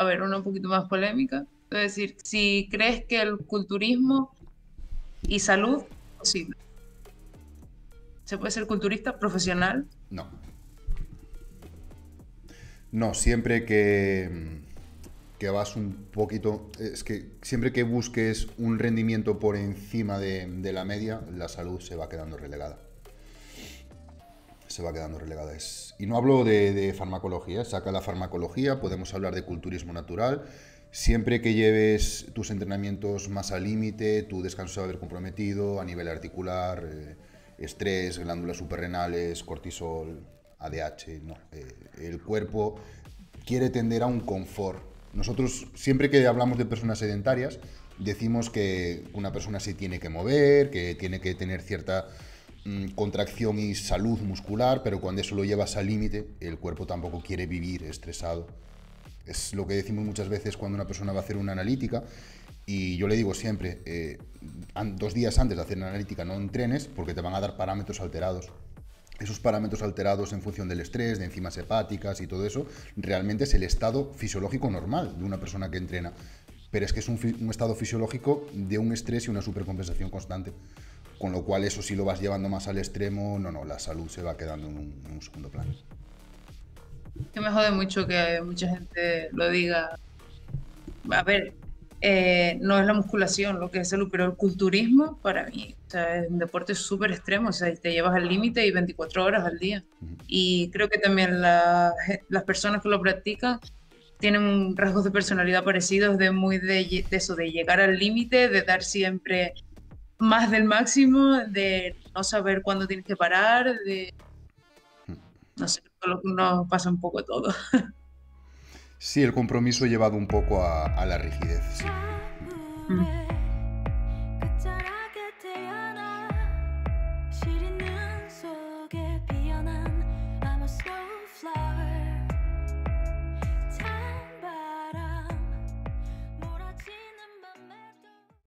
a ver, una un poquito más polémica. Es decir, si crees que el culturismo y salud es posible. ¿Se puede ser culturista profesional? No. No, siempre que, que vas un poquito, es que siempre que busques un rendimiento por encima de, la media, la salud se va quedando relegada. Se va quedando relegada. y no hablo de, de farmacología, saca la farmacología, podemos hablar de culturismo natural, Siempre que lleves tus entrenamientos más al límite, tu descanso va a ver comprometido a nivel articular, eh, estrés, glándulas suprarrenales, cortisol, ADH. No. Eh, el cuerpo quiere tender a un confort. Nosotros, siempre que hablamos de personas sedentarias, decimos que una persona se tiene que mover, que tiene que tener cierta contracción y salud muscular, pero cuando eso lo llevas al límite, el cuerpo tampoco quiere vivir estresado es lo que decimos muchas veces cuando una persona va a hacer una analítica y yo le digo siempre, eh, dos días antes de hacer una analítica no entrenes porque te van a dar parámetros alterados. Esos parámetros alterados en función del estrés, de enzimas hepáticas y todo eso, realmente es el estado fisiológico normal de una persona que entrena. Pero es que es un, estado fisiológico de un estrés y una supercompensación constante. Con lo cual eso si lo vas llevando más al extremo, no, no, la salud se va quedando en un segundo plano que me jode mucho que mucha gente lo diga. A ver, eh, no es la musculación lo que es salud, pero el culturismo para mí o sea, es un deporte súper extremo, o sea, te llevas al límite y 24 horas al día. Y creo que también las personas que lo practican tienen rasgos de personalidad parecidos, de muy de, de eso, de llegar al límite, de dar siempre más del máximo, de no saber cuándo tienes que parar, de no sé, lo que nos pasa un poco todo. Sí, el compromiso llevado un poco a, la rigidez. Sí. Mm.